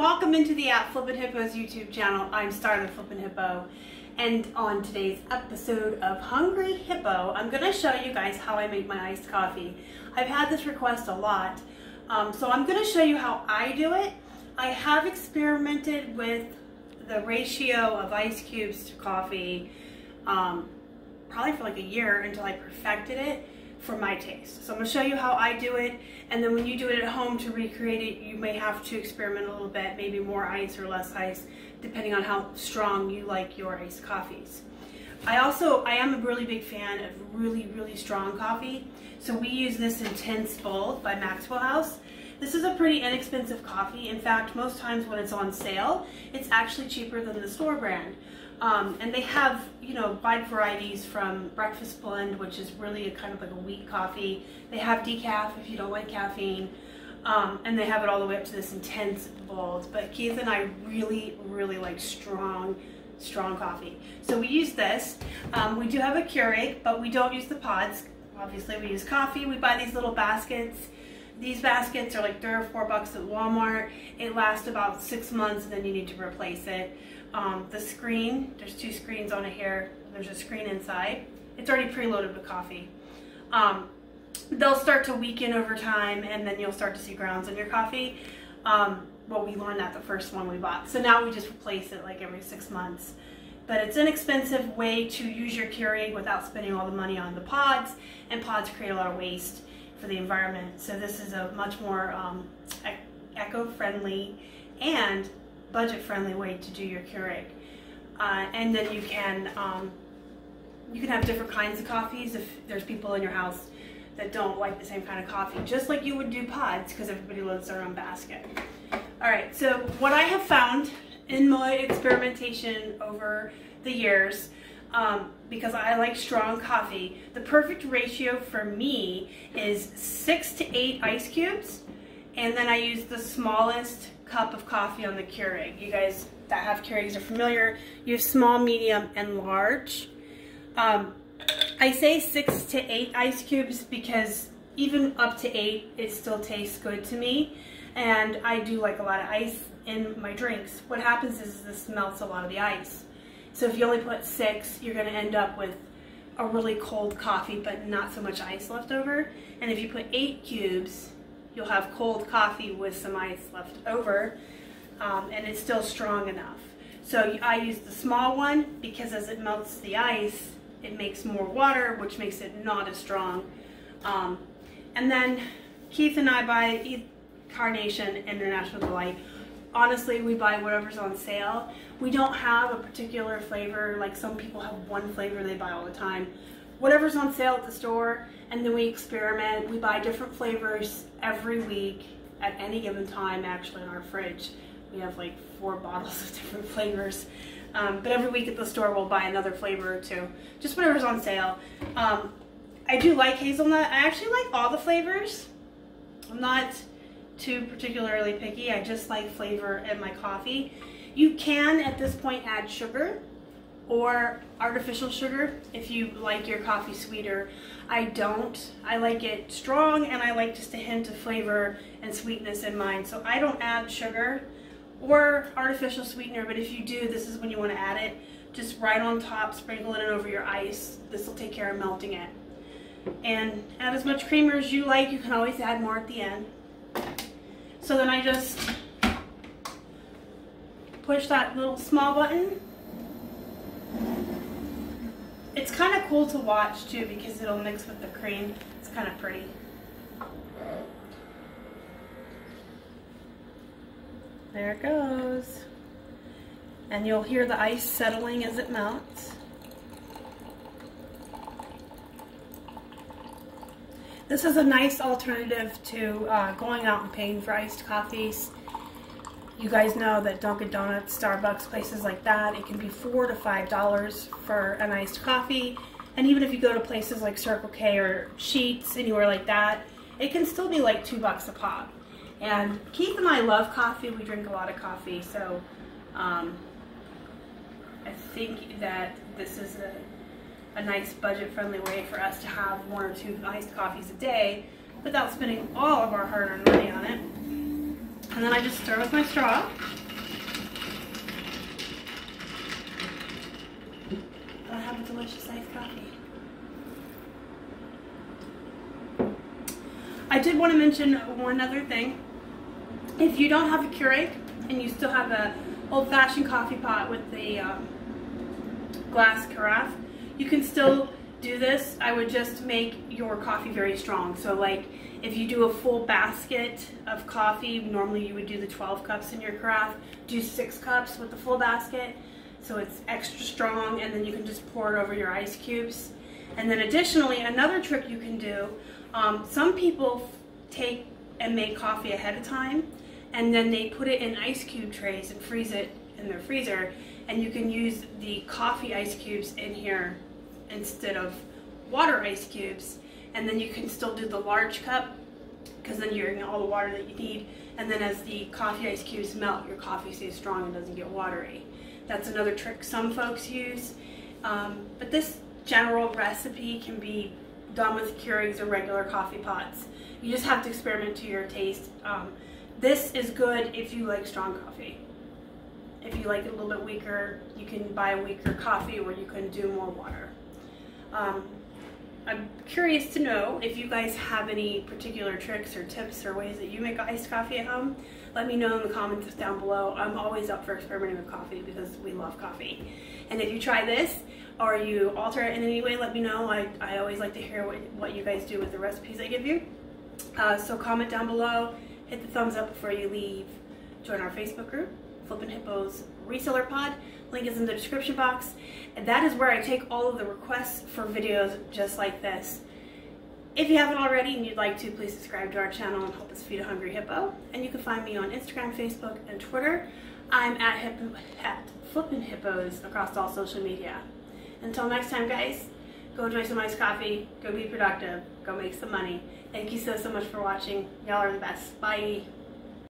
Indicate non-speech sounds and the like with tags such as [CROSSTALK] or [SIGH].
welcome into the At Flippin' Hippos YouTube channel. I'm Star Flippin' Hippo and on today's episode of Hungry Hippo, I'm going to show you guys how I make my iced coffee. I've had this request a lot, um, so I'm going to show you how I do it. I have experimented with the ratio of ice cubes to coffee um, probably for like a year until I perfected it for my taste. So I'm gonna show you how I do it, and then when you do it at home to recreate it, you may have to experiment a little bit, maybe more ice or less ice, depending on how strong you like your iced coffees. I also, I am a really big fan of really, really strong coffee. So we use this Intense Bold by Maxwell House. This is a pretty inexpensive coffee. In fact, most times when it's on sale, it's actually cheaper than the store brand. Um, and they have, you know, wide varieties from breakfast blend, which is really a kind of like a wheat coffee. They have decaf if you don't like caffeine. Um, and they have it all the way up to this intense bold. But Keith and I really, really like strong, strong coffee. So we use this. Um, we do have a Keurig, but we don't use the pods. Obviously, we use coffee. We buy these little baskets. These baskets are like three or four bucks at Walmart. It lasts about six months and then you need to replace it. Um, the screen, there's two screens on it here. There's a screen inside. It's already preloaded with coffee. Um, they'll start to weaken over time and then you'll start to see grounds in your coffee. Um, well, we learned that the first one we bought. So now we just replace it like every six months. But it's an expensive way to use your Keurig without spending all the money on the pods, and pods create a lot of waste for the environment. So this is a much more um, eco-friendly and budget-friendly way to do your Keurig. Uh, and then you can um, you can have different kinds of coffees if there's people in your house that don't like the same kind of coffee, just like you would do pods because everybody loads their own basket. All right, so what I have found in my experimentation over the years, um, because I like strong coffee, the perfect ratio for me is six to eight ice cubes, and then I use the smallest cup of coffee on the Keurig. You guys that have Keurigs are familiar. You have small, medium, and large. Um, I say six to eight ice cubes because even up to eight, it still tastes good to me. And I do like a lot of ice in my drinks. What happens is this melts a lot of the ice. So if you only put six, you're gonna end up with a really cold coffee, but not so much ice left over. And if you put eight cubes, you'll have cold coffee with some ice left over um, and it's still strong enough. So I use the small one because as it melts the ice, it makes more water, which makes it not as strong. Um, and then Keith and I buy Carnation International Delight. Honestly, we buy whatever's on sale. We don't have a particular flavor, like some people have one flavor they buy all the time whatever's on sale at the store and then we experiment. We buy different flavors every week at any given time actually in our fridge. We have like four bottles of different [LAUGHS] flavors. Um, but every week at the store we'll buy another flavor or two. Just whatever's on sale. Um, I do like hazelnut. I actually like all the flavors. I'm not too particularly picky. I just like flavor in my coffee. You can at this point add sugar or artificial sugar if you like your coffee sweeter. I don't. I like it strong and I like just a hint of flavor and sweetness in mine. So I don't add sugar or artificial sweetener, but if you do, this is when you want to add it. Just right on top, sprinkle it in over your ice. This will take care of melting it. And add as much creamer as you like. You can always add more at the end. So then I just push that little small button it's kind of cool to watch too because it'll mix with the cream. It's kind of pretty. There it goes. And you'll hear the ice settling as it melts. This is a nice alternative to uh, going out and paying for iced coffees. You guys know that Dunkin' Donuts, Starbucks, places like that, it can be four to five dollars for an iced coffee. And even if you go to places like Circle K or Sheetz, anywhere like that, it can still be like two bucks a pop. And Keith and I love coffee. We drink a lot of coffee, so um, I think that this is a, a nice budget-friendly way for us to have one or two iced coffees a day without spending all of our hard-earned money on it. And then I just stir with my straw. I have a delicious iced coffee. I did want to mention one other thing. If you don't have a Keurig and you still have a old-fashioned coffee pot with the um, glass carafe, you can still do this. I would just make your coffee very strong. So like if you do a full basket of coffee, normally you would do the 12 cups in your carafe, do six cups with the full basket so it's extra strong and then you can just pour it over your ice cubes. And then additionally, another trick you can do, um, some people take and make coffee ahead of time and then they put it in ice cube trays and freeze it in their freezer and you can use the coffee ice cubes in here instead of water ice cubes and then you can still do the large cup because then you're getting all the water that you need and then as the coffee ice cubes melt your coffee stays strong and doesn't get watery. That's another trick some folks use um, but this general recipe can be done with Keurigs or regular coffee pots. You just have to experiment to your taste. Um, this is good if you like strong coffee. If you like it a little bit weaker, you can buy a weaker coffee or you can do more water. Um, I'm curious to know if you guys have any particular tricks or tips or ways that you make iced coffee at home. Let me know in the comments down below. I'm always up for experimenting with coffee because we love coffee. And if you try this or you alter it in any way, let me know. I, I always like to hear what, what you guys do with the recipes I give you. Uh, so comment down below, hit the thumbs up before you leave. Join our Facebook group, Flippin' Hippos Reseller Pod. Link is in the description box. And that is where I take all of the requests for videos just like this. If you haven't already and you'd like to, please subscribe to our channel and help us feed a hungry hippo. And you can find me on Instagram, Facebook, and Twitter. I'm at, hippo, at Flippin' Hippos across all social media. Until next time, guys, go enjoy some iced coffee, go be productive, go make some money. Thank you so, so much for watching. Y'all are the best. Bye.